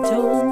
told